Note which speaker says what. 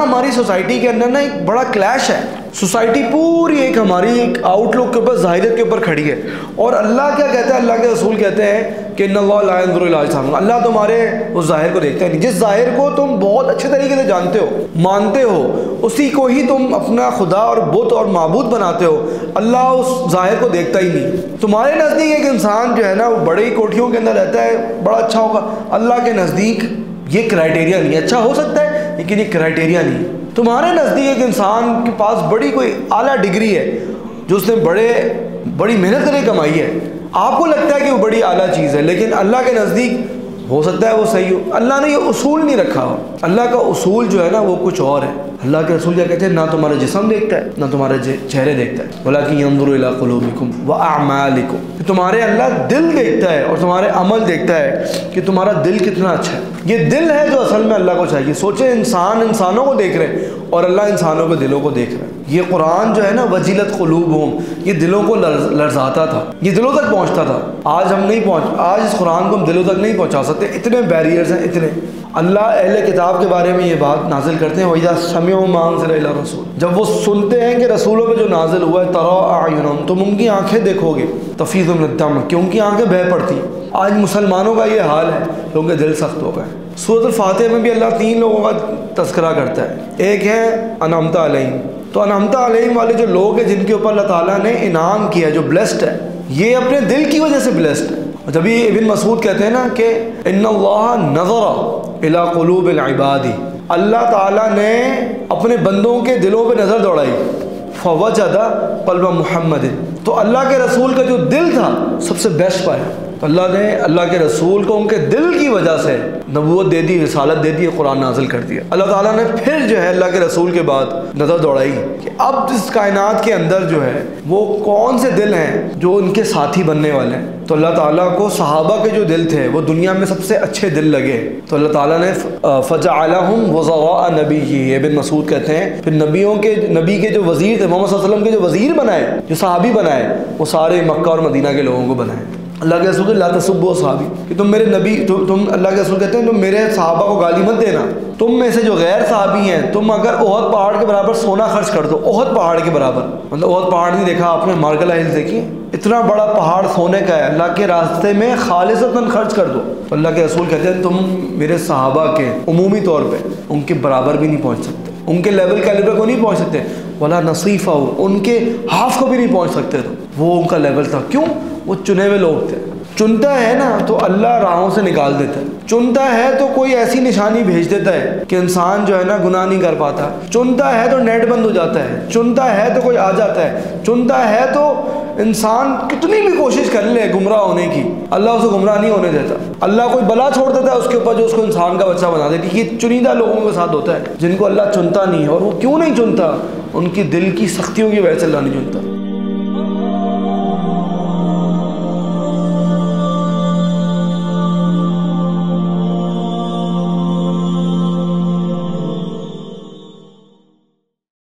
Speaker 1: हमारी सोसाइटी के अंदर ना एक बड़ा क्लैश है। सोसाइटी पूरी एक हमारी एक आउटलुक के ऊपर जाहिरत के ऊपर खड़ी है। और अल्लाह क्या कहता है? अल्लाह के रसूल कहते हैं कि अल्लाह तुम्हारे उस ज़ाहिर को देखते हैं। जिस ज़ाहिर को तुम बहुत अच्छे तरीके से जानते हो, मानते हो, उसी को ही तुम अपना खुदा और बुत और मबूद बनाते हो। अल्लाह उस ज़ाहिर को देखता ही नहीं। तुम्हारे नज़दीक एक इंसान जो है ना, वो बड़ी कोठियों के अंदर रहता है, बड़ा अच्छा होगा। अल्लाह के नज़दीक ये क्राइटेरिया नहीं अच्छा हो सकता है लेकिन ये क्राइटेरिया नहीं तुम्हारे नज़दीक एक इंसान के पास बड़ी कोई आला डिग्री है, जो उसने बड़े, बड़ी मेहनत करके कमाई है। आपको लगता है कि वो बड़ी आला चीज़ है, लेकिन अल्लाह के नज़दीक हो सकता है वो सही हो। अल्लाह ने ये उसूल नहीं रखा हो। अल्लाह का उसूल जो है ना, वो कुछ और है। अल्लाह के रसूल क्या कहते हैं? ना तुम्हारा जिसम देखता है, ना तुम्हारे चेहरे देखता है। बोला कि व आमालिकुम तुम्हारे अल्लाह दिल देखता है और तुम्हारे अमल देखता है कि तुम्हारा दिल कितना अच्छा है। ये दिल है जो असल में अल्लाह को चाहिए। सोचे, इंसान इंसानों को देख रहे हैं और अल्लाह इंसानों के दिलों को देख रहे हैं। ये कुरान जो है ना, वजीलत खलूब होम ये दिलों को लर्जाता था। ये दिलों तक पहुँचता था। आज हम नहीं पहुँच आज इस कुरान को हम दिलों तक नहीं पहुँचा सकते। इतने बैरियर्स हैं, इतने। अल्लाह अहल किताब के बारे में ये बात नाजिल करते हैं वही समय मान से रसूल। जब वो सुनते हैं कि रसूलों पर जो नाजिल हुआ है, तरा तुम उनकी आँखें देखोगे तफीज़म कि उनकी आँखें बह पड़ती। आज मुसलमानों का ये हाल है कि उनके दिल सख्त हो गए। सूरत फातह में भी अल्लाह तीन लोगों का तस्करा करता है। एक है अनमता अलैम तो अनमता अलैम वाले जो लोग हैं, जिनके ऊपर अल्लाह ताला ने इनाम किया, जो ब्लेस्ड है, ये अपने दिल की वजह से ब्लेस्ड है। जब ये इबिन मसूद कहते हैं ना कि इन नज़र इलाकलूब इबादी, अल्लाह ताला ने अपने बंदों के दिलों पे नज़र दौड़ाई फवजदा कल्ब मोहम्मद तो अल्लाह के रसूल का जो दिल था सबसे बेस्ट पाया। तो अल्लाह ने अल्लाह के रसूल को उनके दिल की वजह से नबूत दे दी, रसालत दे दी कुरान नाजिल कर दिया। अल्लाह ताला ने फिर जो है अल्लाह के रसूल के बाद नज़र दौड़ाई कि अब इस कायनात के अंदर जो है, वो कौन से दिल हैं जो उनके साथी बनने वाले हैं? तो अल्लाह ताला को सहाबा के जो दिल थे, वो दुनिया में सबसे अच्छे दिल लगे। तो अल्लाह ताला ने फ़जा आलम वज़ा नबी ये बिन मसूद कहते हैं। फिर नबियों के, नबी के जो वज़ीर थे, मोहम्मद वसल्लम के जो वज़ीर बनाए, जो सहाबी बनाए, वो सारे मक्का और मदीना के लोगों को बनाए। अल्लाह के रसूल के ला तसुब सहाबी कि तुम मेरे नबी तु, तुम अल्लाह के रसूल कहते हैं तुम मेरे साहबा को गाली मत देना। तुम में से जो गैर साहबी हैं तुम अगर ओहद पहाड़ के बराबर सोना खर्च कर दो ओहद पहाड़ के बराबर। मतलब ओहद पहाड़ नहीं देखा आपने मार्गला हिल्स देखी इतना बड़ा पहाड़ सोने का है अल्लाह के रास्ते में खालिशतन खर्च कर दो। तो अल्लाह के रसूल कहते हैं तुम मेरे साहबा के अमूमी तौर पर उनके बराबर भी नहीं पहुँच सकते। उनके लेवल कैलिबर को नहीं पहुँच सकते। वाला नसीफ़ा हो उनके हाफ़ को भी नहीं पहुँच सकते। तो वो उनका लेवल था। क्यों? वो चुने हुए लोग थे। चुनता है ना तो अल्लाह राहों से निकाल देता है। चुनता है तो कोई ऐसी निशानी भेज देता है कि इंसान जो है ना गुनाह नहीं कर पाता। चुनता है तो नेट बंद हो जाता है। चुनता है तो कोई आ जाता है। चुनता है तो इंसान कितनी भी कोशिश कर ले गुमराह होने की, अल्लाह उसे गुमराह नहीं होने देता। अल्लाह कोई बला छोड़ देता है उसके ऊपर जो उसको इंसान का बच्चा बना देती ये चुनिंदा लोगों के साथ होता है, जिनको अल्लाह चुनता नहीं है। और वो क्यों नहीं चुनता? उनकी दिल की सख्तियों की वजह से अल्लाह नहीं चुनता।